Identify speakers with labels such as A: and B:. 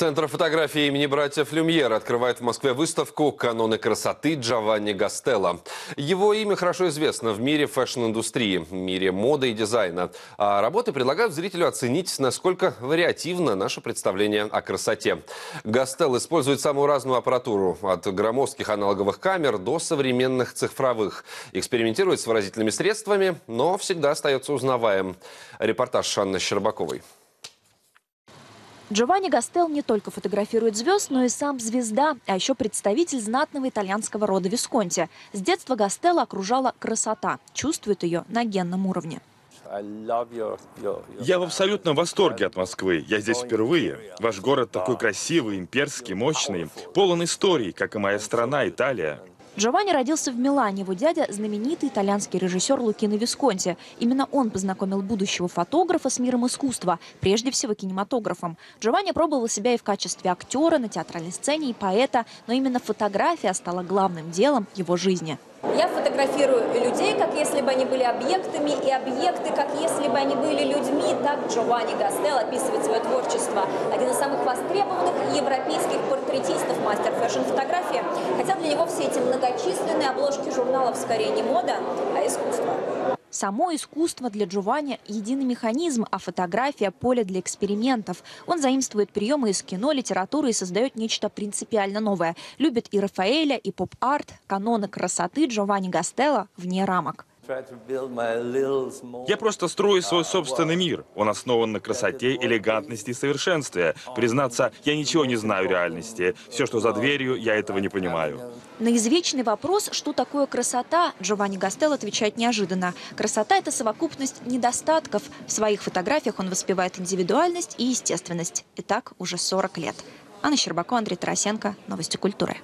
A: Центр фотографии имени братьев Люмьер открывает в Москве выставку «Каноны красоты» Джованни Гастел. Его имя хорошо известно в мире фэшн-индустрии, в мире моды и дизайна. А работы предлагают зрителю оценить, насколько вариативно наше представление о красоте. Гастел использует самую разную аппаратуру, от громоздких аналоговых камер до современных цифровых. Экспериментирует с выразительными средствами, но всегда остается узнаваем. Репортаж Анны Щербаковой.
B: Джованни Гастел не только фотографирует звезд, но и сам звезда, а еще представитель знатного итальянского рода Висконти. С детства Гастелло окружала красота, чувствует ее на генном уровне.
C: Я в абсолютном восторге от Москвы. Я здесь впервые. Ваш город такой красивый, имперский, мощный, полон историй, как и моя страна, Италия.
B: Джованни родился в Милане. Его дядя – знаменитый итальянский режиссер Лукино Висконти. Именно он познакомил будущего фотографа с миром искусства, прежде всего кинематографом. Джованни пробовал себя и в качестве актера на театральной сцене, и поэта, но именно фотография стала главным делом его жизни.
D: Я фотографирую людей, как если бы они были объектами, и объекты, как если бы они были людьми. Так Джованни Гастел описывает свое творчество. Один из самых востребованных европейских портретистов, мастер фэшн-фотографии. Хотя для него все эти многочисленные обложки журналов скорее не мода, а искусство.
B: Само искусство для Джованни – единый механизм, а фотография – поле для экспериментов. Он заимствует приемы из кино, литературы и создает нечто принципиально новое. Любит и Рафаэля, и поп-арт, каноны красоты Джованни Гастелло вне рамок.
C: Я просто строю свой собственный мир. Он основан на красоте, элегантности и совершенстве. Признаться, я ничего не знаю реальности. Все, что за дверью, я этого не понимаю.
B: На извечный вопрос, что такое красота, Джованни Гастелло отвечает неожиданно. Красота – это совокупность недостатков. В своих фотографиях он воспевает индивидуальность и естественность. И так уже 40 лет. Анна Щербакова, Андрей Тарасенко. Новости культуры.